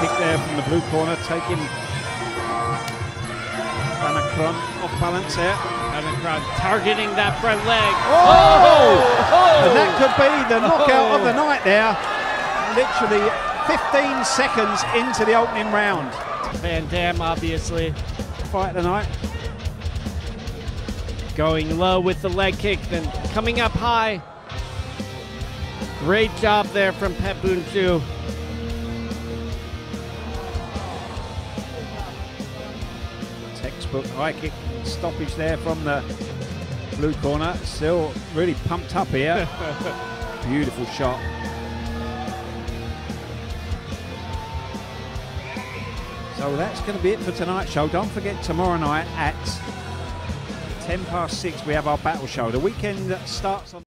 kick there from the blue corner, taking Anacron off balance here. Anacron targeting that front leg. Oh! Oh! And that could be the knockout of the Oh! night there. Literally 15 seconds into the opening round. Van Dam, obviously, Fight tonight. going low with the leg kick, then coming up high. Great job there from Pet Boon Textbook high kick stoppage there from the blue corner. Still really pumped up here. Beautiful shot. So that's going to be it for tonight's show. Don't forget tomorrow night at 10 past 6 we have our battle show. The weekend starts on